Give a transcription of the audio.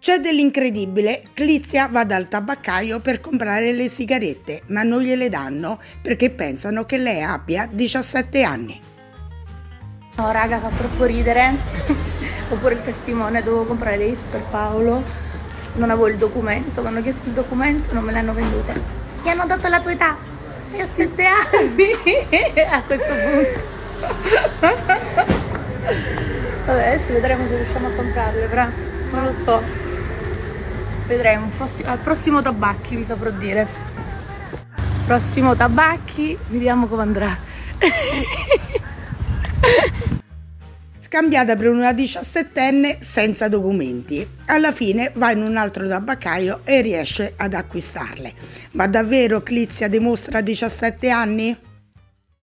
C'è dell'incredibile, Clizia va dal tabaccaio per comprare le sigarette, ma non gliele danno perché pensano che lei abbia 17 anni. No raga, fa troppo ridere. Oppure il testimone, dovevo comprare le hits per Paolo. Non avevo il documento, mi hanno chiesto il documento, non me l'hanno venduto. Gli hanno dato la tua età, 17 anni. A questo punto. Vabbè, adesso vedremo se riusciamo a comprarle, però non lo so. Vedremo, al prossimo tabacchi vi saprò dire. Prossimo tabacchi, vediamo come andrà. Scambiata per una diciassettenne senza documenti. Alla fine va in un altro tabaccaio e riesce ad acquistarle. Ma davvero Clizia dimostra 17 anni?